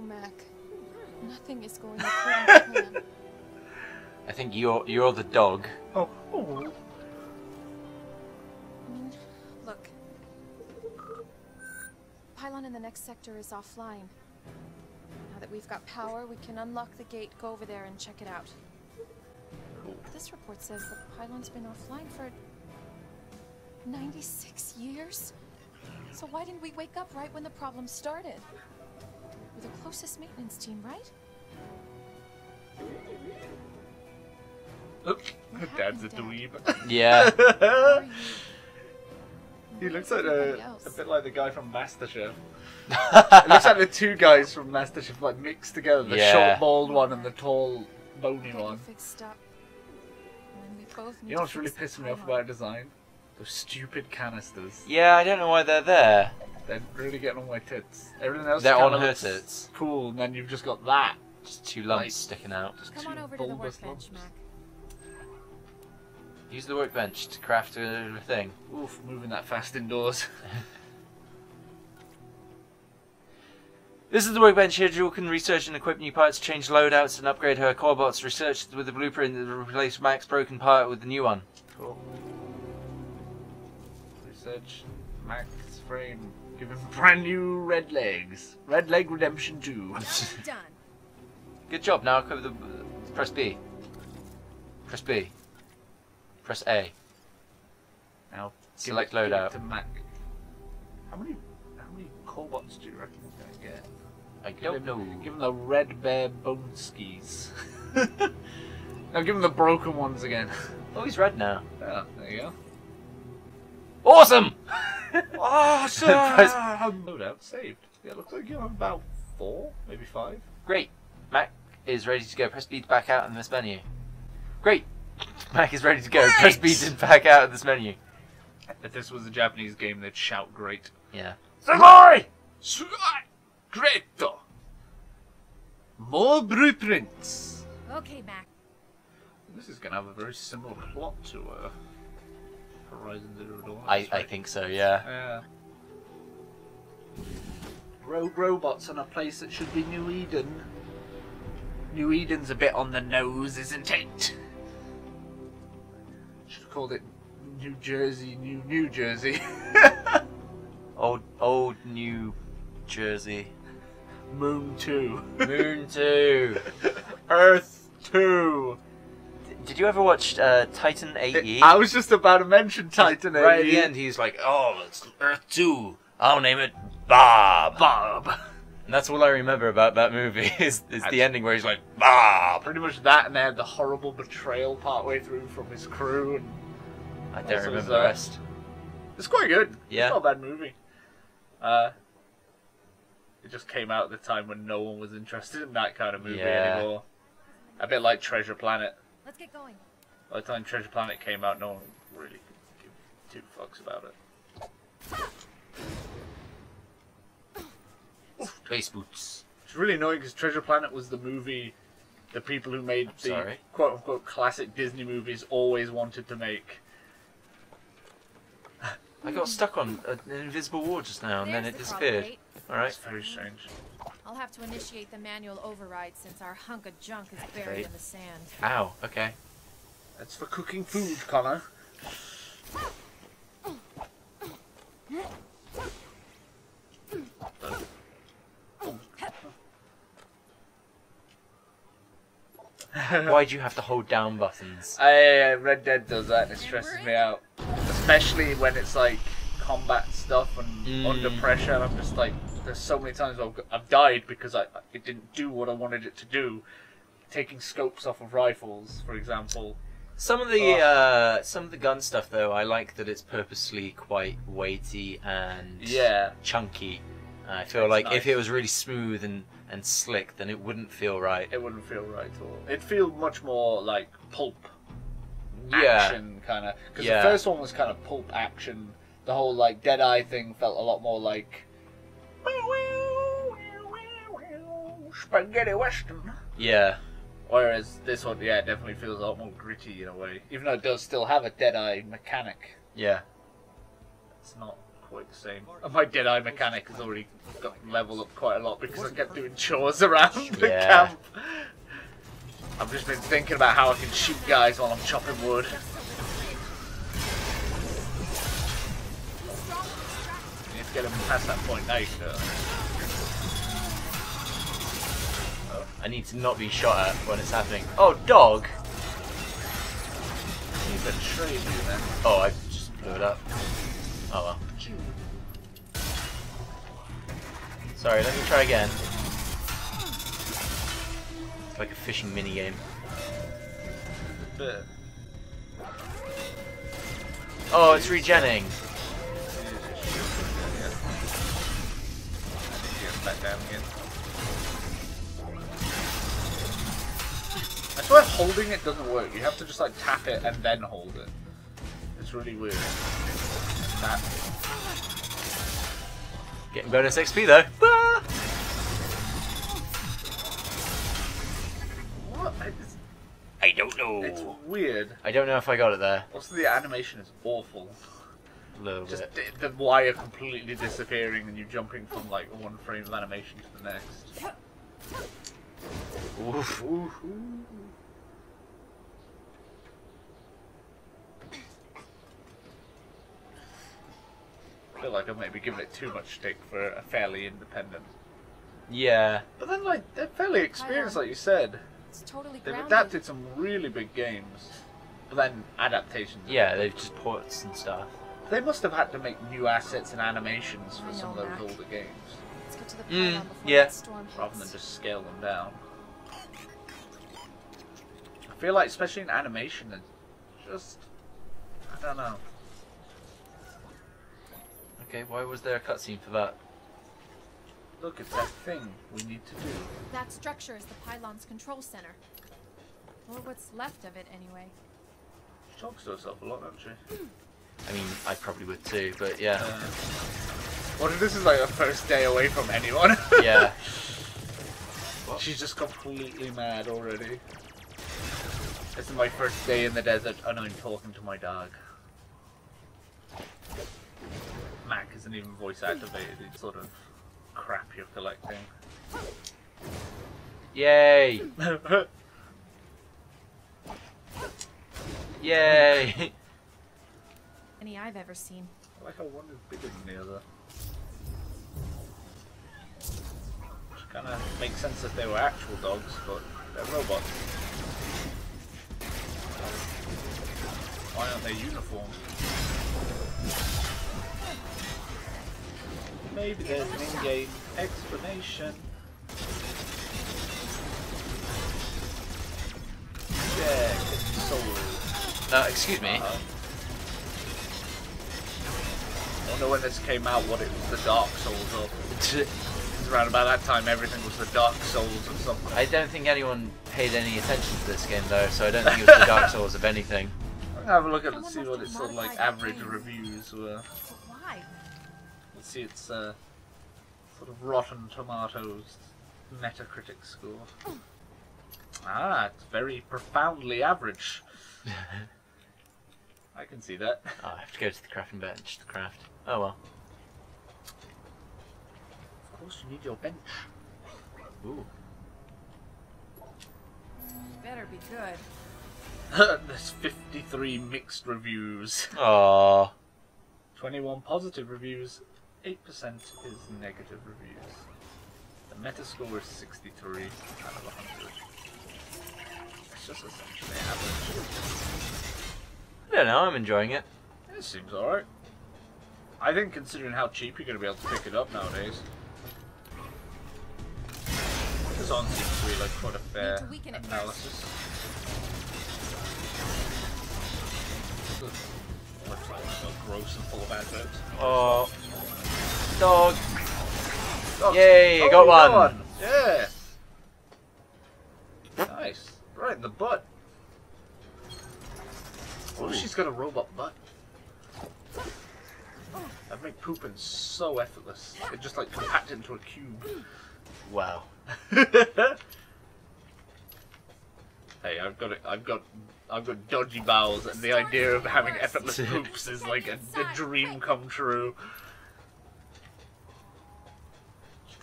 know, Mac. Nothing is going according to plan. I think you're you're the dog. Oh, oh. I mean, look. Pylon in the next sector is offline. Now that we've got power, we can unlock the gate, go over there, and check it out. This report says the pylon's been offline for 96 years. So why didn't we wake up right when the problem started? We're the closest maintenance team, right? Look, What Dad's a happened, dweeb. Yeah. How are you? he looks like a, a bit like the guy from MasterChef. it looks like the two guys from MasterChef like mixed together. The Yeah. short bald one and the tall bony one. fixed up. And we both need You know what's really pissing me off about design? Those stupid canisters. yeah, I don't know why they're there. They're really getting on my tits. Everything else They're kinda on her tits. Cool, and then you've just got that. Just two lumps Like- sticking out. Just Come two on over to the bulbous workbench, lumps. Mac. Use the workbench to craft a thing. Oof, moving that fast indoors. This is the workbench here. Joule can research and equip new parts, change loadouts, and upgrade her core bots. Research with the blueprint to replace Mac's broken part with the new one. Cool. Research Max frame. Give him brand new red legs. Red leg redemption 2. Done. Good job. Now equip the. Press B. Press B. Press A. now Select give it- give it loadout. to Mac. How many how many Corebots do you reckon he's gonna get? I Give don't him, know. Give him the red bear bone skis. now give him the broken ones again. Oh, he's red now. Yeah, there you go. Awesome! Awesome! Press- Loadout saved. Yeah, looks like you have about four, maybe five. Great. Mac is ready to go. Press B to back out in this menu. Great. Mac is ready to go. Press B to back out of this menu. If this was a Japanese game, they'd shout great. Yeah. Sugoi! Sugoi! Great! More blueprints! Okay, Mac. This is gonna have a very similar plot to uh, Horizon Zero Dawn. I, that's I think so, yeah. Yeah. Rogue robots on a place that should be New Eden. New Eden's a bit on the nose, isn't it? Should have called it New Jersey, New New Jersey. Old, old New Jersey. Moon 2. Moon 2. Earth 2. Did you ever watch uh, Titan AE? I was just about to mention Titan AE. right at the end, he's like, oh, it's Earth 2. I'll name it Bob. Bob. And that's all I remember about that movie is, is the ending where he's like, Bob. Pretty much that, and they had the horrible betrayal partway through from his crew. And I don't remember uh, the rest. it's quite good. Yeah. It's not a bad movie. Uh, it just came out at the time when no one was interested in that kind of movie Yeah. anymore. A bit like Treasure Planet. Let's get going. By the time Treasure Planet came out, no one really gave two fucks about it. Space boots. It's really annoying because Treasure Planet was the movie the people who made the sorry. quote unquote classic Disney movies always wanted to make. I got stuck on an invisible wall just now and then it the disappeared. Alright. It's very strange. I'll have to initiate the manual override since our hunk of junk is buried Activate. in the sand. Ow, okay. That's for cooking food, Connor. Why do you have to hold down buttons? I, uh, Red Dead does that and it stresses me out. Especially when it's like combat stuff and Mm. under pressure. And I'm just like, there's so many times I've, I've died because I it didn't do what I wanted it to do. Taking scopes off of rifles, for example. Some of the Ugh. uh, some of the gun stuff though, I like that it's purposely quite weighty and Yeah. chunky. I feel That's like nice. if it was really smooth and, and slick, then it wouldn't feel right. It wouldn't feel right at all. It'd feel much more like pulp Yeah, action kind of. Because Yeah. the first one was kind of pulp action. The whole like Deadeye thing felt a lot more like spaghetti western. yeah, Whereas this one, yeah, definitely feels a lot more gritty in a way. Even though it does still have a Deadeye mechanic, yeah. it's not quite the same. And my Deadeye mechanic has already got leveled up quite a lot because I kept doing chores around the Yeah. camp. I've just been thinking about how I can shoot guys while I'm chopping wood. Get them past that point now, you can do. Oh, I need to not be shot at when it's happening. Oh, dog! You betrayed you then. Oh, I just blew it up. Oh well. Sorry, let me try again. It's like a fishing mini game. Oh, it's regenning. Back down again. I swear holding it doesn't work. You have to just like tap it and then hold it. It's really weird. That. Getting bonus XP though. Ah! What? It's, I don't know. it's weird. I don't know if I got it there. Also, the animation is awful. A little Just bit. the, the wire completely disappearing and you jumping from like one frame of animation to the next. Oof. I feel like I might be giving it too much stick for a fairly independent. Yeah. But then, like, they're fairly experienced, like you said. It's totally They've grounded. adapted some really big games. But then adaptations. Yeah, they've just ports and stuff. They must have had to make new assets and animations for some of know, those Mac. older games, Let's get to the Mm, yeah. storm hits. rather than just scale them down. I feel like, especially in animation, it's just I don't know. Okay, why was there a cutscene for that? Look, it's that thing we need to do. That structure is the pylon's control center. Or what's left of it, anyway. She talks to herself a lot, doesn't she? I mean, I probably would too, but yeah. Uh, what if this is like her first day away from anyone? yeah. She's just completely mad already. This is my first day in the desert, and I'm talking to my dog. Mac isn't even voice activated, it's sort of crap you're collecting. Yay! Yay! Any I've ever seen. I like how one is bigger than the other. Which kind of makes sense if they were actual dogs, but they're robots. Why aren't they uniform? Maybe there's an in-game explanation. Yeah, soul. Uh, excuse me. Uh-oh. I wonder when this came out what it was the Dark Souls or of. 'Cause around about that time everything was the Dark Souls or something. I don't think anyone paid any attention to this game though, so I don't think it was the Dark Souls of anything. I'm gonna have a look at it and see what its sort of like average game. reviews were. Why? Let's see its uh, sort of Rotten Tomatoes Metacritic score. Ah, it's very profoundly average. I can see that. Oh, I have to go to the crafting bench to craft. Oh well. Of course, you need your bench. Ooh. Better be good. There's 53 mixed reviews. Aww. 21 positive reviews, 8% is negative reviews. The Metascore is 63 out of 100. It's just essentially average. I don't know, I'm enjoying it. It seems alright. I think considering how cheap you're going to be able to pick it up nowadays. This on seems to be like quite a fair to weaken it first. analysis. Ugh. Website so gross and full of adverts. Oh. Dog. Oh, Yay, oh, got you one. Yeah. Nice. Right in the butt. Oh, she's got a robot butt. That made pooping so effortless. It just like packed into a cube. Wow. hey, I've got it. I've got. I've got dodgy bowels, and the idea of having effortless poops is like a, a dream come true.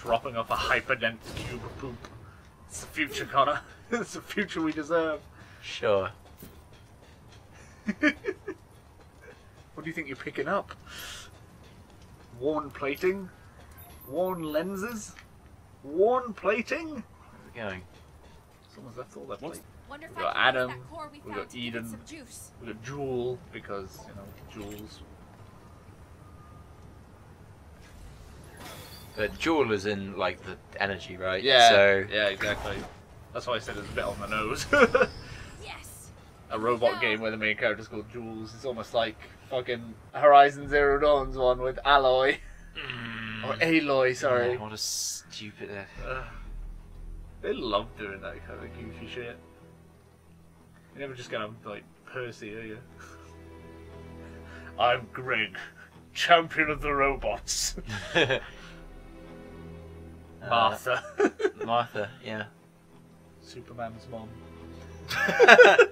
Dropping off a hyperdense cube of poop. It's the future, Connor. it's the future we deserve. Sure. What do you think you're picking up? Worn plating? Worn lenses? Worn plating? Where's it going? Someone's left all their What's- plate. We I got Adam, we we found got to give it Eden. some juice. We got Joule, because, you know, jewels. But Joule is in like the energy, right? Yeah, So yeah, exactly. That's why I said it's a bit on the nose. Yes. a robot game where the main character's called Jules. It's almost like fucking Horizon Zero Dawn's one with Alloy. Or Aloy, sorry. Yeah, what a stupid. Uh, they love doing that kind of goofy shit. You're never just gonna like Percy, are you? I'm Greg, champion of the robots. uh, Martha, Martha, yeah. Superman's mom.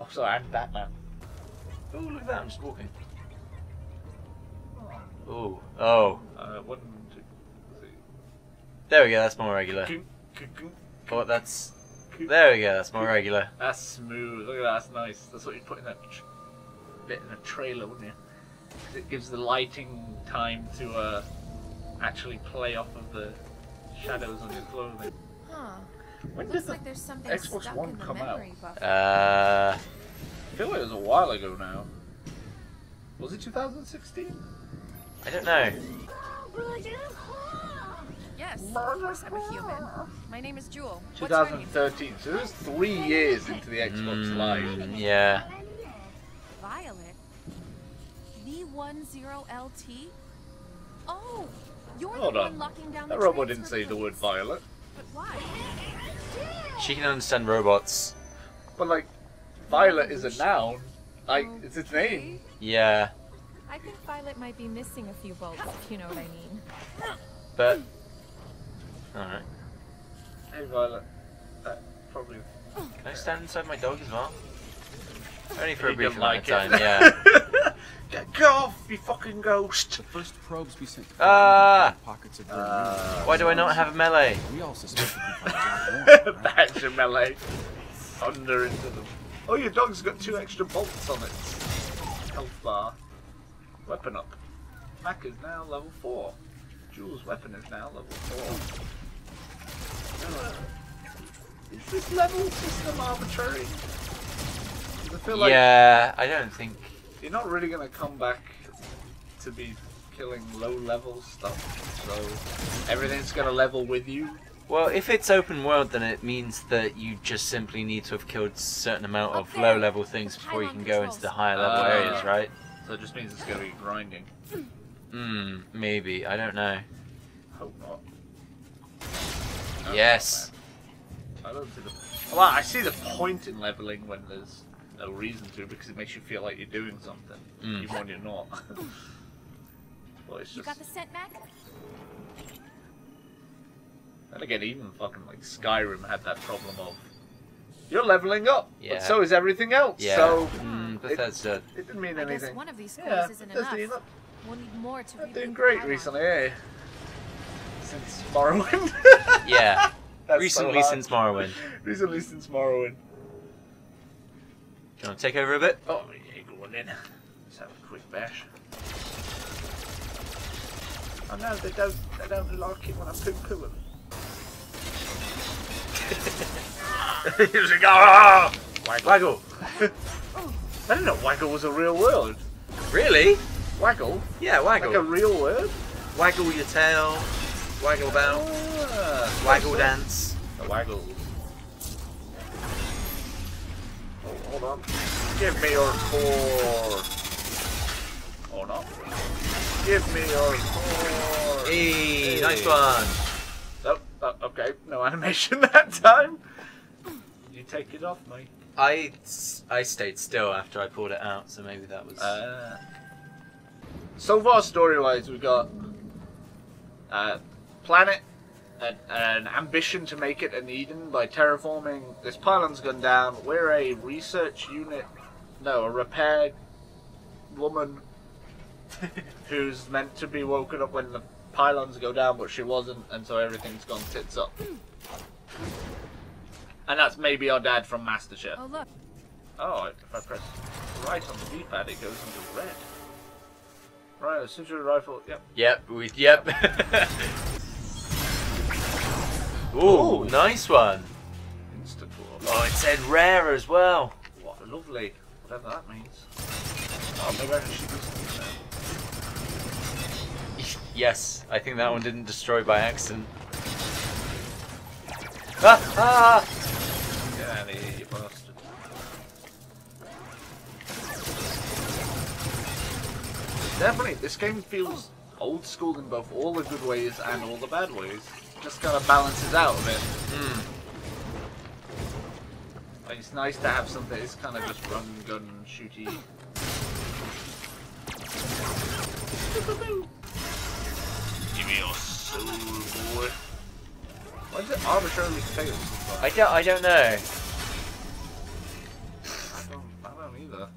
Also, and Batman. Oh, look at that! I'm just walking. Oh, oh. Uh, one, two, There we go. That's more regular. three. Oh, that's. There we go. That's more regular. That's smooth. Look at that. That's nice. That's what you put in that tr- bit in a trailer, wouldn't you? 'Cause it gives the lighting time to uh, actually play off of the shadows on your clothing. Huh. When did Looks the like there's something Xbox stuck One in the come out? memory buffer. Uh, I feel like it was a while ago now. Was it 2016? I don't know. Yes, of course I'm a human. My name is Joule. What's your name? 2013. So it was three years into the Xbox Live. Mm, yeah. Violet. V10LT? Oh, you're Hold the on. one locking down That the robot didn't say the word violet. But why? She can understand robots. But like, violet is a noun. Like, it's its name. Yeah, I think Violet might be missing a few bolts, if you know what I mean. but. Alright. Hey, Violet. Uh, probably. Can I stand inside my dog as well? Only for a He brief amount like of time, it. yeah. Get, get off, you fucking ghost! The first probes we sent to Ah! pockets of Uh, Why do I not have a melee? We all suspected we'd find a lot more. right? Bash your melee. Thunder into them. Oh, your dog's got two extra bolts on its health bar. Weapon up. Mac is now level 4. Joule's weapon is now level 4. Uh, Is this level system arbitrary? I feel like yeah, I don't think. you're not really going to come back to be killing low level stuff, so everything's going to level with you. Well, if it's open world, then it means that you just simply need to have killed a certain amount of low level things before you can go into the higher level Ah. areas, right? So it just means it's going to be grinding. Hmm, maybe. I don't know. Hope not. No, Yes. not. I don't see the. Well, I see the point in leveling when there's no reason to because it makes you feel like you're doing something, Mm. even when you're not. well, it's You just. got the scent, Mac? And again, even fucking like Skyrim had that problem of you're leveling up, Yeah. but so is everything else. Yeah. So it, Bethesda. it didn't mean I guess anything. one of these yeah, isn't Bethesda, enough. We'll need more to They're reboot doing great recently, eh? Since Morrowind. Yeah. That's Recently hard. since Morrowind. Recently since Morrowind. Do you want to take over a bit? Oh, yeah, go on then. Let's have a quick bash. Oh no, they don't, they don't like it when I poo poo them. He's like, ah! Waggle. waggle. I didn't know Waggle was a real word. Really? Waggle? Yeah, waggle. Like a real word? Waggle your tail. Waggle about. Ah, Waggle dance. A waggle. Oh, hold on. Give me your core. Or not. Give me your core. Hey, nice one. Okay, no animation that time. You take it off, mate. I, I stayed still after I pulled it out, so maybe that was. Uh, so far, story-wise, we've got uh, planet, an, an ambition to make it an Eden by terraforming. This pylon's gone down. We're a research unit, no, a repair woman who's meant to be woken up when the pylons go down, but she wasn't, and so everything's gone tits up. And that's maybe our dad from MasterChef. Oh, look. Oh, if I press right on the D-pad, it goes into red. Right, a citrus rifle. Yep. Yep, with yep. Ooh, nice one. Insta cool. Oh, it said rare as well. What a lovely. Whatever that means. Oh, maybe I should do something there. Yes, I think that one didn't destroy by accident. Ah, ah! Get out of here, you bastard. Definitely, this game feels old school in both all the good ways and all the bad ways. Just kind of balances out a bit. Hmm. Like, it's nice to have something that's kind of just run, gun, shooty. Give me boy. Why does it arbitrarily fail? I don't, I don't know. I don't, I don't either.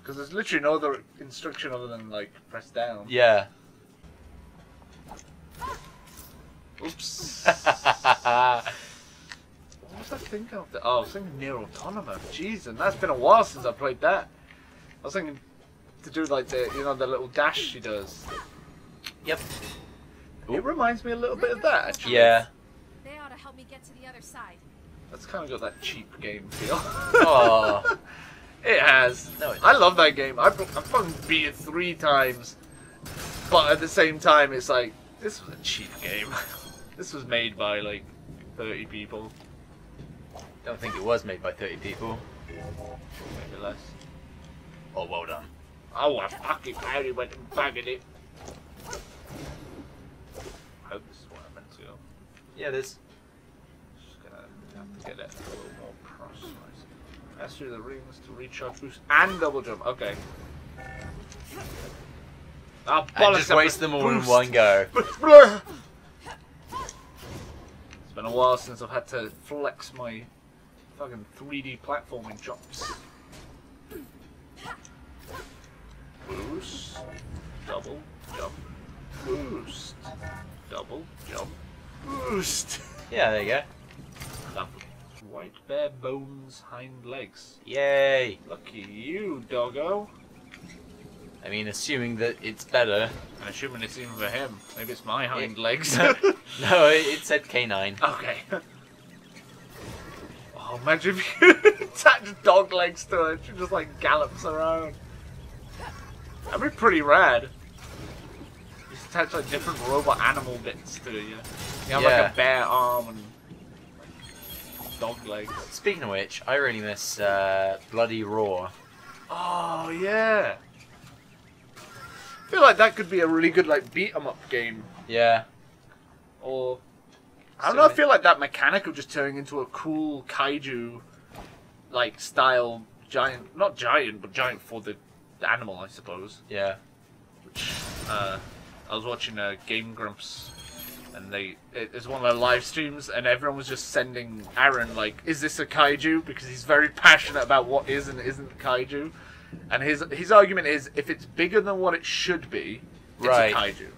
Because there's literally no other instruction other than like press down. Yeah. Oops. what was I thinking of? The, oh, I was thinking Nier Automata. Jeez, and that's been a while since I played that. I was thinking to do like the you know the little dash she does. Yep. It reminds me a little bit of that. Actually. Yeah. They ought to help me get to the other side. That's kind of got that cheap game feel. Oh. It has. No, it I love that game. I, I fucking beat it three times. But at the same time, it's like, this was a cheap game. this was made by like 30 people, Don't think it was made by 30 people. maybe less. Oh, well done. Oh, I fucking Harry went and bagged it. I hope this is what I meant to go. Yeah, there's. Just gonna have to get it a little more precise. Pass through the rings to recharge boost and double jump. Okay. Ah, And just waste them all in one go. It's been a while since I've had to flex my fucking 3D platforming chops. Boost, double jump, boost, double jump, boost. Yeah, there you go. White bare bones hind legs. Yay! Lucky you, doggo. I mean, assuming that it's better. I'm assuming it's even for him. Maybe it's my hind Yeah. legs. no, it, it said canine. Okay. Oh, imagine if you attach dog legs to it. She just like gallops around. That'd be pretty rad. Attach like different robot animal bits to you. You have Yeah. like a bear arm and like, dog legs. Speaking of which, I really miss uh, Bloody Roar. Oh yeah. I feel like that could be a really good like beat 'em up game. Yeah. Or I don't So know. I feel like that mechanic of just turning into a cool kaiju, like style giant, not giant, but giant for the, the animal, I suppose. Yeah. Which uh, I was watching uh, Game Grumps, and they it was one of their live streams, and everyone was just sending Arin like, "Is this a kaiju?" Because he's very passionate about what is and isn't kaiju, and his his argument is if it's bigger than what it should be, it's Right. a kaiju.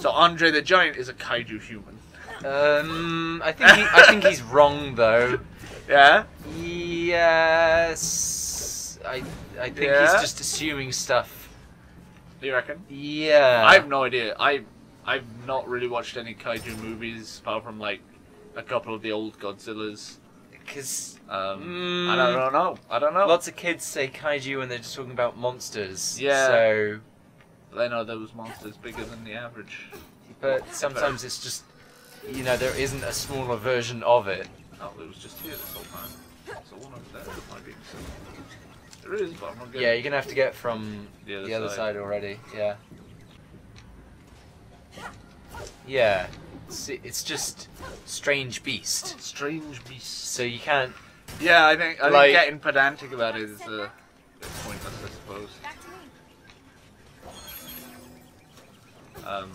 So Andre the Giant is a kaiju human. Um, I think he, I think he's wrong though. Yeah. Yes. I I think Yeah? he's just assuming stuff. Do you reckon? Yeah. I have no idea. I I've not really watched any kaiju movies apart from like a couple of the old Godzillas. because Um, Mm. I don't know. I don't know. lots of kids say kaiju when they're just talking about monsters. Yeah. So, They know those monsters bigger than the average. but sometimes it's just you know there isn't a smaller version of it. Oh, it was just here this whole time. So one over there might be. There is, but I'm not. Yeah, you're gonna have to get from The other the other side. side already. Yeah. Yeah. It's, it's just strange beast. Strange beast. So you can't. Yeah, I think I Like- think getting pedantic about it is a bit pointless, I suppose. Back to me. Um,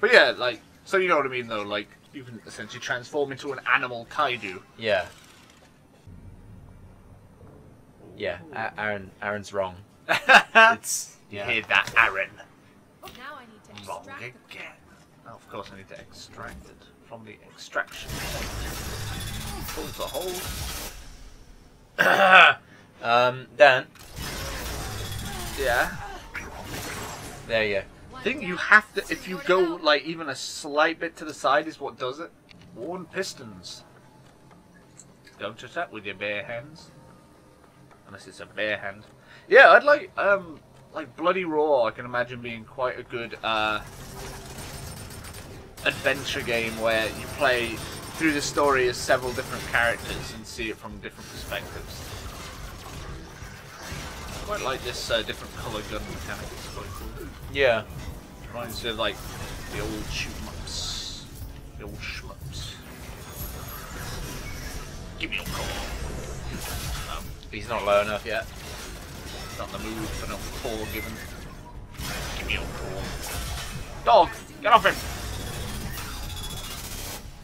but yeah, like, so you know what I mean, though. Like, you can essentially transform into an animal kaiju. Yeah. Yeah. A- Arin. Arin's wrong. it's Yeah. you hear that, Arin? Now I need to Wrong extract the again. Now, of course, I need to extract it from the extraction. Pull the hole. Um, Dan, Yeah. there you go. I think you have to, if you go like even a slight bit to the side, is what does it. Worn pistons. Don't touch that with your bare hands. Unless it's a bare hand. Yeah, I'd like, um, like Bloody Roar, I can imagine being quite a good, uh, adventure game where you play through the story as several different characters and see it from different perspectives. I quite like this uh, different colour gun mechanic, it's quite cool. Yeah. Reminds me of like the old shoot 'em ups. The old shmups. Give me a call. Um, He's not low enough yet. not in the mood for no call given. Give me a call. Dog! Get off him!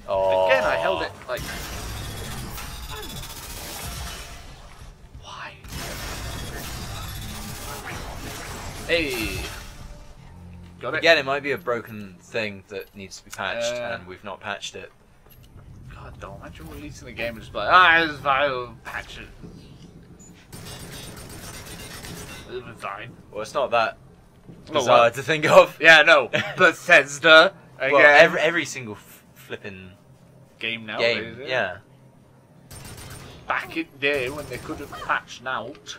Oh. Again, I held it like. Why? Hey! Got it? Again, it might be a broken thing that needs to be patched, Yeah. and we've not patched it. God, don't imagine releasing the game and just be like, ah, it's fine, patch it. Well, it's not that bizarre to think of. Yeah, no. Bethesda. Again. Well, every every single f- flipping game now. game, yeah. Back in day when they could have patched out.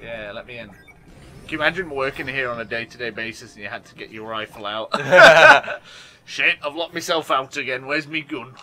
Yeah, let me in. Can you imagine working here on a day-to-day basis and you had to get your rifle out? Shit, I've locked myself out again. Where's me gun?